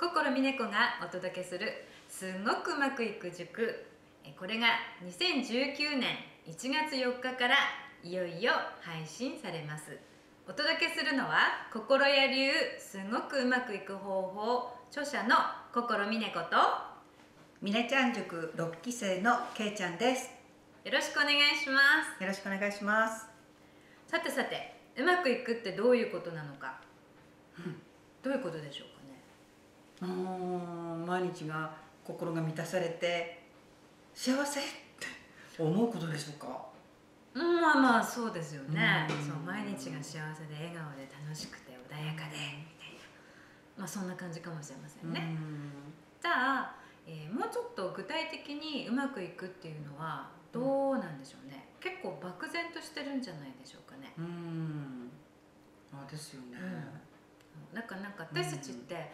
心美猫がお届けするすごくうまくいく塾。えこれが2019年1月4日からいよいよ配信されます。お届けするのは心屋流すごくうまくいく方法著者の心美猫とみねちゃん塾6期生のけいちゃんです。よろしくお願いします。よろしくお願いします。さてさてうまくいくってどういうことなのか、どういうことでしょうか毎日が心が満たされて幸せって思うことでしょうか？うんまあまあそうですよね、うん。そう毎日が幸せで笑顔で楽しくて穏やかでみたいな。まあそんな感じかもしれませんね、じゃあ、えーもうちょっと具体的にうまくいくっていうのはどうなんでしょうね、結構漠然としてるんじゃないでしょうかね、うん。うんあですよね、だからなんか私たちって、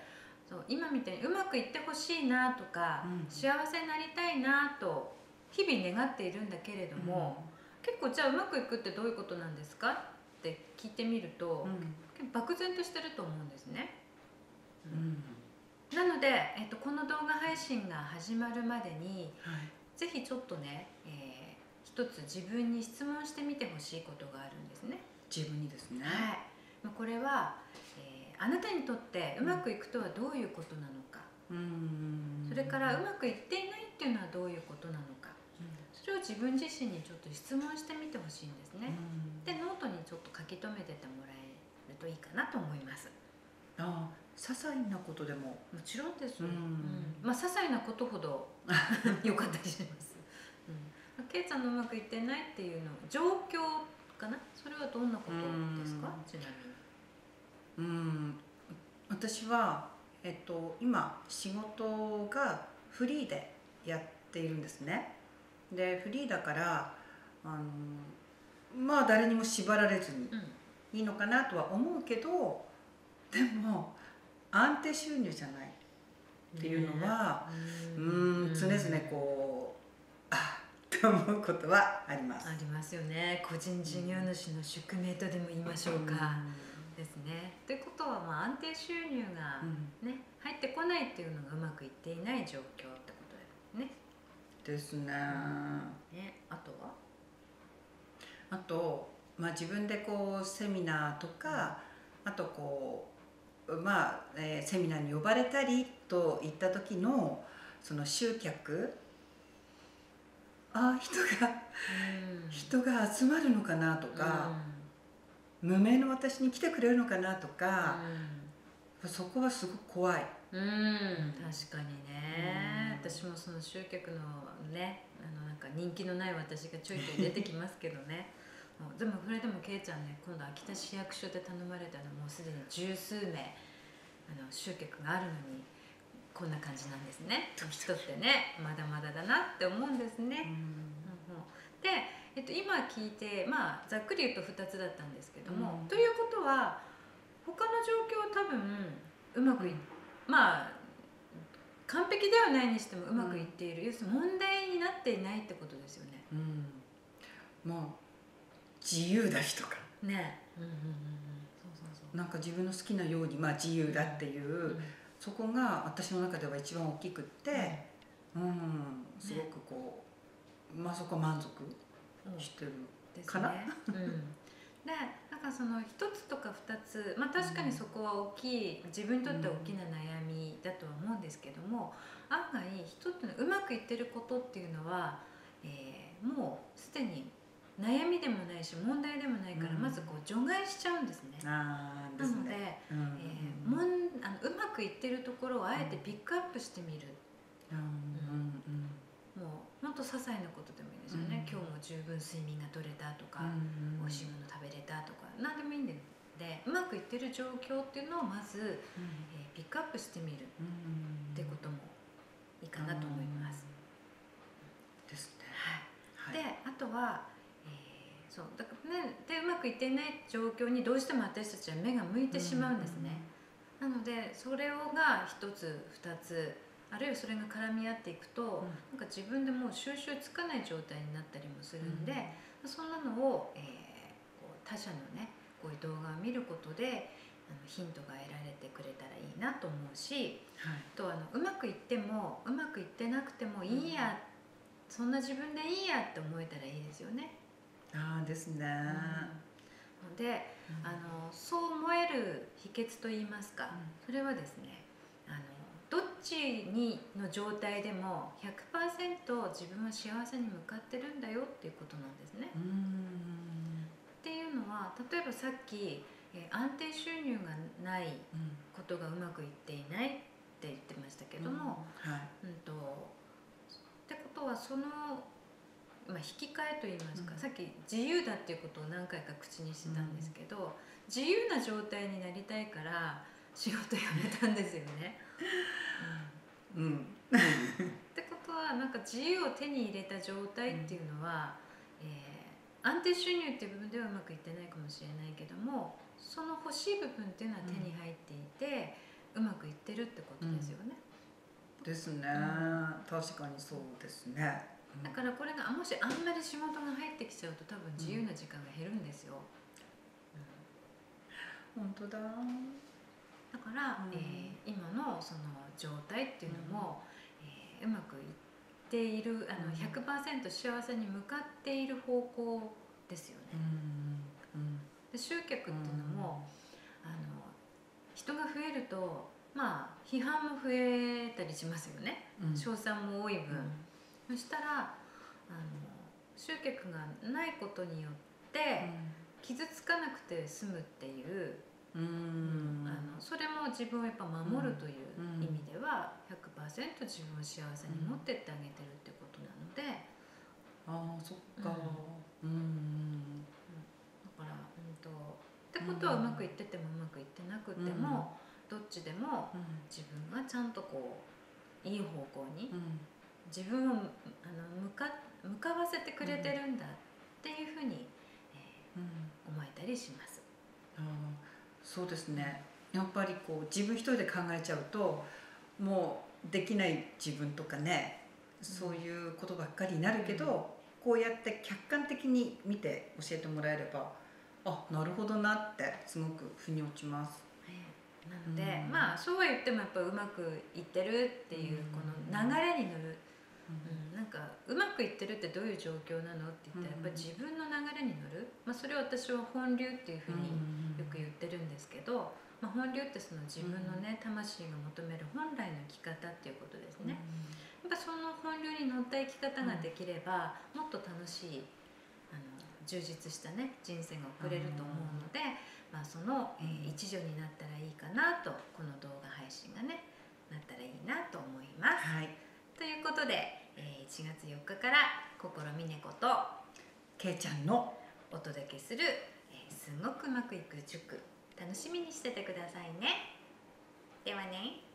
そう今みたいにうまくいってほしいなとか、うん。幸せになりたいなと日々願っているんだけれども、結構じゃあうまくいくってどういうことなんですか？って聞いてみると、うん。漠然としてると思うんですね。うん。なので、えっと、この動画配信が始まるまでにはい。ぜひちょっとね、えー一つ自分に質問してみてほしいことがあるんですね。自分にですね、はい、まあこれは、えーあなたにとってうまくいくとはどういうことなのか、うんそれからうまくいっていないっていうのはどういうことなのかそれを自分自身にちょっと質問してみてほしいんですね。でノートにちょっと書き留めててもらえるといいかなと思います。ああ些細なことでももちろんです。うんまあ些細なことほど 良かったりします。うん、ケイちゃんのうまくいってないっていうの状況かな？それはどんなことですか？うん？ちなうん私は、えっと、今仕事がフリーでやっているんですねでフリーだからあのまあ誰にも縛られずに。いいのかなとは思うけどでも安定収入じゃないっていうのは、うーん常々こうあっと思うことはあります。ありますよね。個人事業主の宿命とでも言いましょうか。ですね。ということはまあ安定収入がうんね入ってこないっていうのがうまくいっていない状況ってことだよね。ですね。ね。あとは？あと、まあ、自分でこうセミナーとかあとこうまあ、えーセミナーに呼ばれたりといった時のその集客ああ人がうん人が集まるのかなとか、無名の私に来てくれるのかなとか、そこはすごく怖い。うん、うん、確かにね、うん。私もその集客のねあのなんか人気のない私がちょいちょい出てきますけどね。もうでもそれでもけいちゃんね今度秋田市役所で頼まれたのもうすでに十数名あの集客があるのにこんな感じなんですね。人ってねまだまだだなって思うんですね、うんうん。で、えっと、今聞いて、まあ、ざっくり言うと2つだったんですけども、うん。ということは他の状況は多分うまくいまあ完璧ではないにしてもうまくいっている、要するに問題になっていないってことですよね。うん、もう自由だしとかね。うんうんうんうん。そうそうそう。なんか自分の好きなように、まあ、自由だっていう、うんそこが私の中では一番大きくって、うん。すごくこう、まあそこは満足。うんしてる、ですかな？ね。うん、でなんかその一つとか二つまあ確かにそこは大きい自分にとっては大きな悩みだとは思うんですけども案外人ってのうまくいってることっていうのは、えーもうすでに悩みでもないし問題でもないからうん。まずこう除外しちゃうんですね。ああでなので、うんえーもんあのうまくいってるところをあえてピックアップしてみる。うんうんと些細なことでもいいですよね、うん。今日も十分睡眠が取れたとか、うん美味しいもの食べれたとか。何でもいいんで。でうまくいってる状況っていうのをまず、えーピックアップしてみるうんってこともいいかなと思います。ですね。はい、はい。であとは、えーそう。だからねでうまくいっていない状況にどうしても私たちは目が向いてしまうんですね。なのでそれをが一つ二つあるいはそれが絡み合っていくと、なんか自分でもう収集つかない状態になったりもするんで、そんなのを、えーこう他者のねこういう動画を見ることであのヒントが得られてくれたらいいなと思うしはい。あとあのうまくいってもうまくいってなくてもいいや、そんな自分でいいやって思えたらいいですよね。ああですね、のであのそう思える秘訣といいますか、それはですねどっちにの状態でも100%自分は幸せに向かってるんだよっていうことなんですね。うんうんっていうのは例えばさっき、えー安定収入がないうんことがうまくいっていないって言ってましたけども、はいうんとってことはその、まあ、引き換えといいますか、うんさっき自由だっていうことを何回か口にしてたんですけど、自由な状態になりたいから仕事辞めたんですよね。うん。うん。ってことはなんか自由を手に入れた状態っていうのは、えー安定収入っていう部分ではうまくいってないかもしれないけどもその欲しい部分っていうのは手に入っていて、うまくいってるってことですよね。ですね、確かにそうですね、だからこれがもしあんまり仕事が入ってきちゃうと多分自由な時間が減るんですよ。本当だだから、うん。えー今のその状態っていうのも、えーうまくいっているあのうん。100%幸せに向かっている方向ですようね。ん。うん。で集客っていうのも、あの人が増えるとまあ批判も増えたりしますよね。うん。賞賛も多い分。うん。そしたらあの集客がないことによって傷つかなくて済むっていう、うんあのそれも自分をやっぱ守るといううん。意味では100%自分を幸せに持ってってあげてるってことなので。ああそっか。うん。だから、うんと、ってことはうまくいっててもうまくいってなくても、どっちでもうん。自分がちゃんとこういい方向にうん。自分をあの向か向かわせてくれてるんだっていうふうに、えうん。ー思えたりします。あーそうですね。やっぱりこう自分一人で考えちゃうともうできない自分とかねそういうことばっかりになるけど、こうやって客観的に見て教えてもらえればあなるほどなってすごく腑に落ちます。なので、うん。まあそうは言ってもやっぱうまくいってるっていうこの流れに乗る、うん、なんかうまくいってるってどういう状況なの？って言ったらやっぱ自分の流れに乗る、まあ、それを私は本流っていうふうによく言ってるんですけど、まあ、本流ってその自分のね魂が求める本来の生き方っていうことですね。やっぱその本流に乗った生き方ができれば、もっと楽しいあの充実したね人生が送れると思うので、まあ、その、えーうん。一助になったらいいかなとこの動画配信がねなったらいいなと思います。はい、ことで、えー1月4日から心みねことけいちゃんのお届けする、えーすごくうまくいく塾楽しみにしててくださいね。ではね。